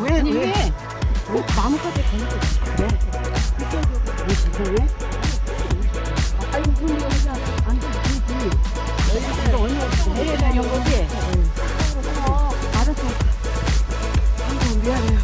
왜, 아니 왜? 왜? 나무까지 걸리고 그래? 왜 진짜 왜? 아이고 근데 여기가 완전 되지 이거 언니 내일 다녀온 거지? 어 알았어 아이고, 미안해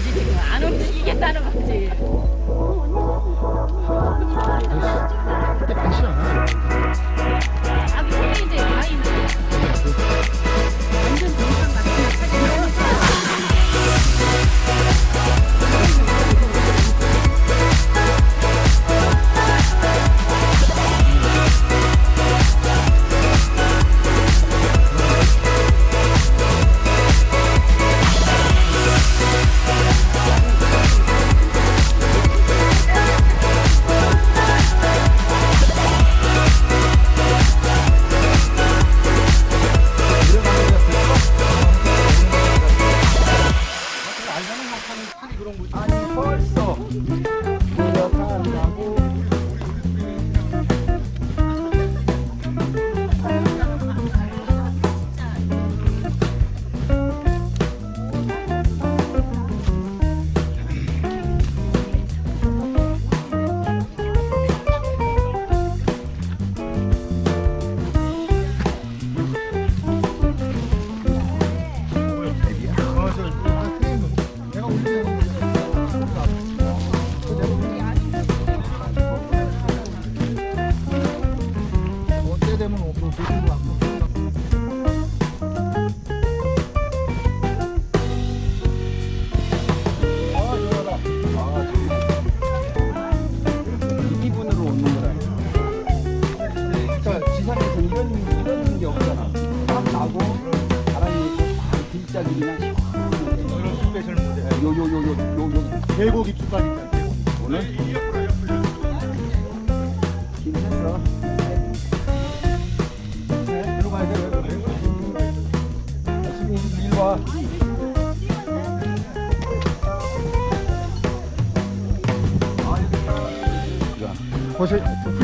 거지 지금. 안 움직이겠다는 거지. 그때 당시야. 아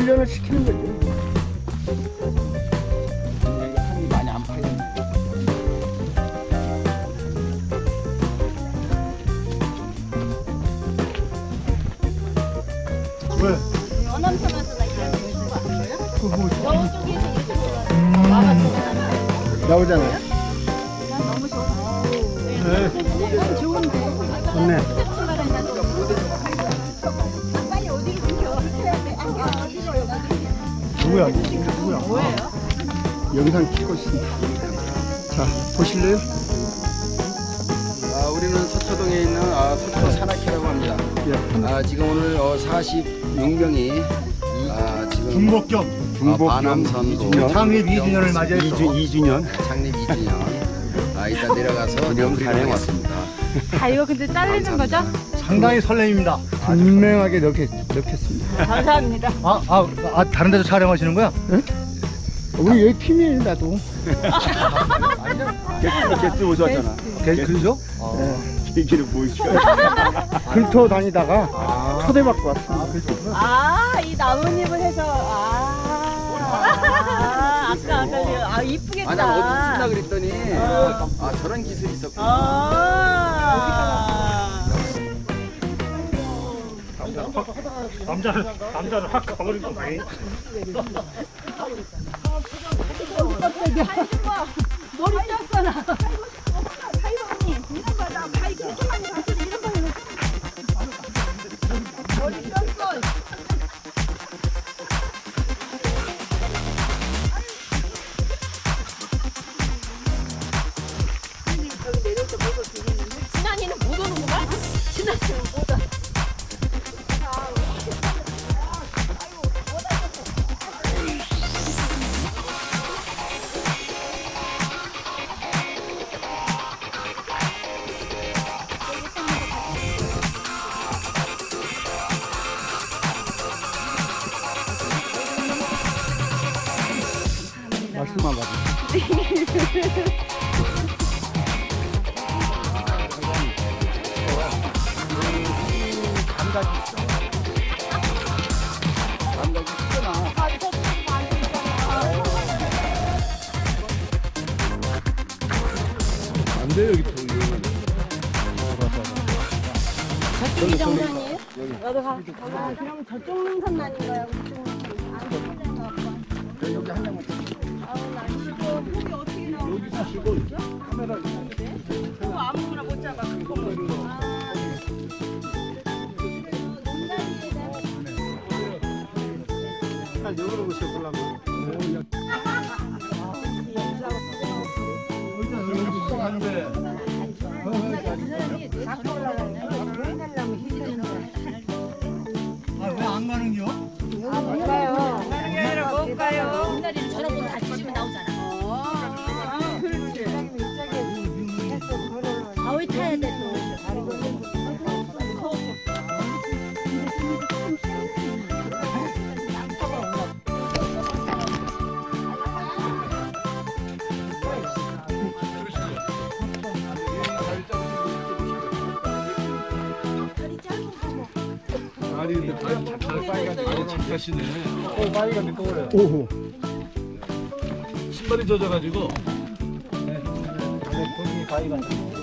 훈련을 시키는 거지. 나오잖아요. 난 너무 좋아 네. 난 좋은데 좋네. 빨리 누구야? 누구야? 뭐예요? 영상 찍고 있습니다. 자, 보실래요? 아, 우리는 서초동에 있는 아, 서초 산악회라고 합니다. 예. 아, 지금 오늘 어, 46명이 아, 지금 중복 경. 아, 반암선도 창립 2주년을 맞이해서 2주 년. 창립 2주년 아, 일단 내려가서 정리를 왔습니다. 아 이거 근데 잘리는 거죠? 상당히 설렘입니다. 분명하게 넣겠, 넣겠습니다. 감사합니다 아, 아, 아, 다른 데서 촬영하시는 거야? 우리 여기 팀이에요, 나도. 게스트, 게스트 오셨잖아. 게스트죠? 얘기를 보이시고. 글토 다니다가 초대받고 왔습니다. 아 이 나뭇잎을 해서 아, 아 아까 아까 그 아 이쁘겠다. 아, 나 어디 쓴다 그랬더니 어. 아 저런 기술이 있었구나. 아. 남자를 남자를 확 가버린 거 아니? 진한이는 안 돼요, 여기 또. 저쪽이 정상이에요? 아, 그럼 저쪽 능선 나는 거야, 우리 쪽 능선. 안 되는가 봐. 여기 한 장만. 아우, 나 지금 목이 어떻게 나오지? 여기서 쉬고 카메라 그거 아무거나 못 잡아, 그거 뭐. 아. 여기로 보셔보려고. 옛날에 아니 근데 잘 착하시네. 어 빠이가 믿고 그래. 오호. 신발이 젖어가지고. 네. 본인이 바위가 이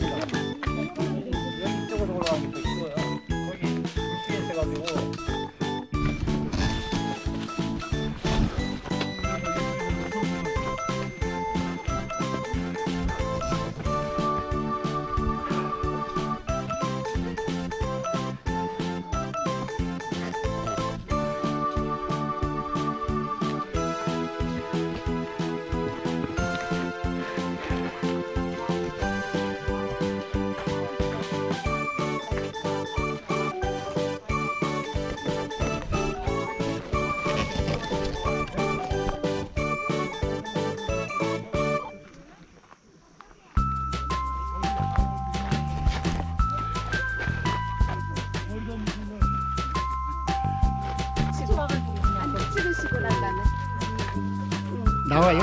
나와요?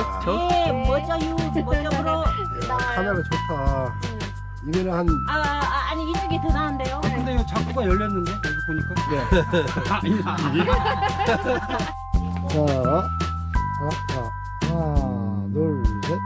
예, 멋져요, 멋져으로. 카메라 좋다. 이거는 한. 아, 아, 아니 이쪽이 더 나은데요? 근데 이거 자꾸가 열렸는데 여기 보니까. 네. 아니야. 자, 자, 자, 하나, 둘, 셋.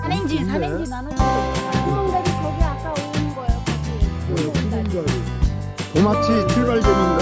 사렌지, 사렌지 나눠. 구멍다리 거기 아까 온 거예요, 거기. 도마치 출발점인가?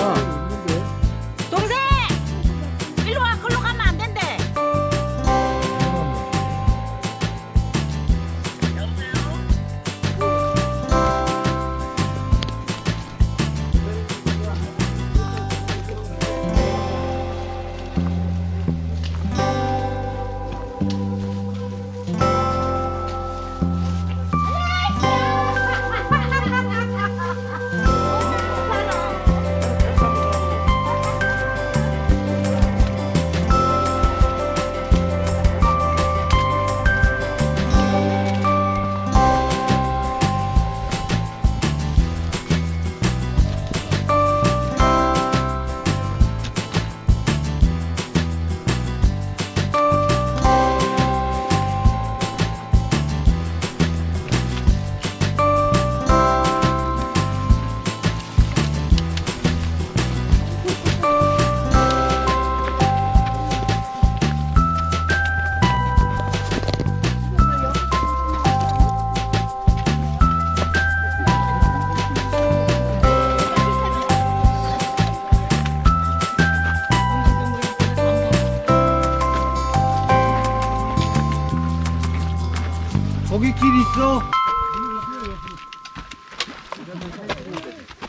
있어?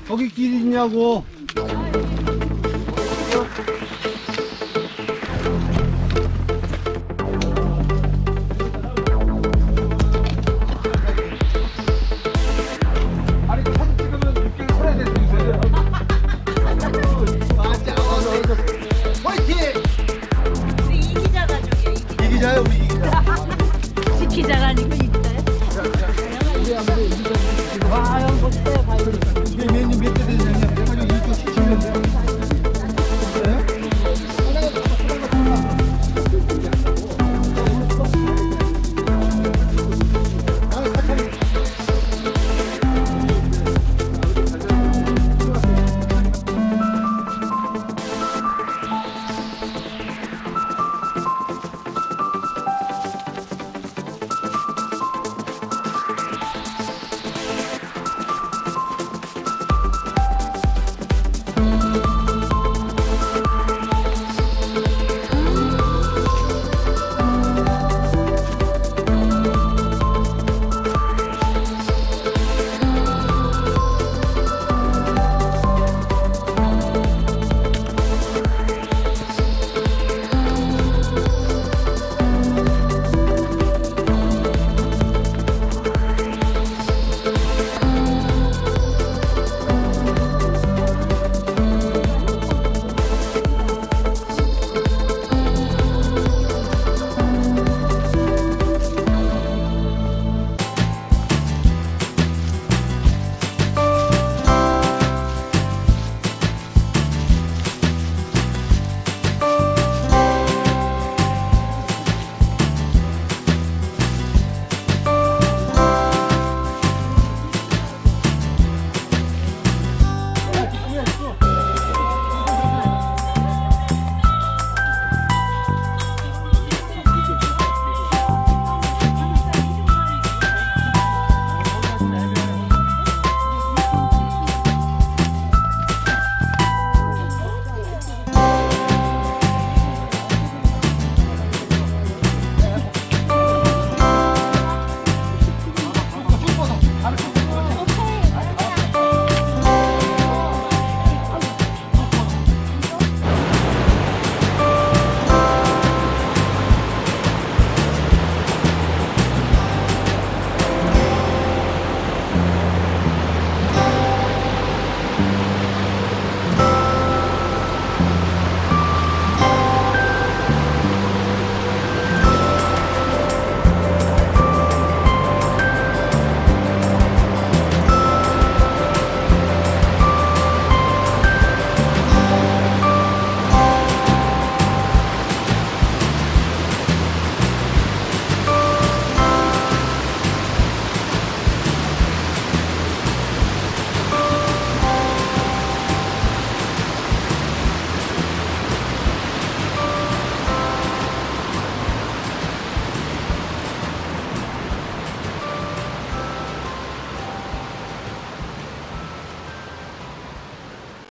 거기 길 있냐고.